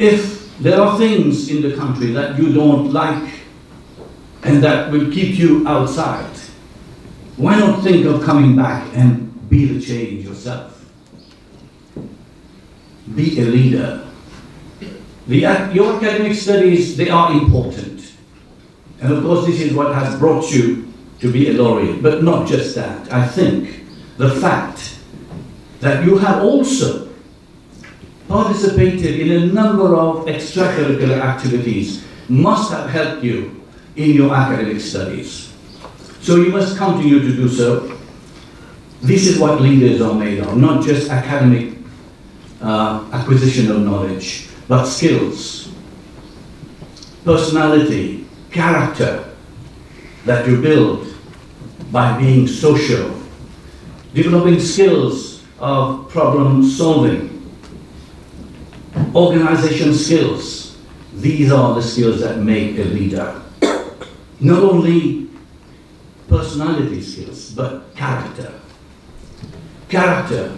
If there are things in the country that you don't like and that will keep you outside, why not think of coming back and be the change yourself? Be a leader. The, your academic studies, they are important. And of course, this is what has brought you to be a laureate. But not just that. I think the fact that you have also participated in a number of extracurricular activities must have helped you in your academic studies. So you must continue to do so. This is what leaders are made of, not just academic uh, acquisition of knowledge, but skills, personality, character that you build by being social, developing skills of problem solving, organization skills. These are the skills that make a leader. Not only personality skills, but character. Character.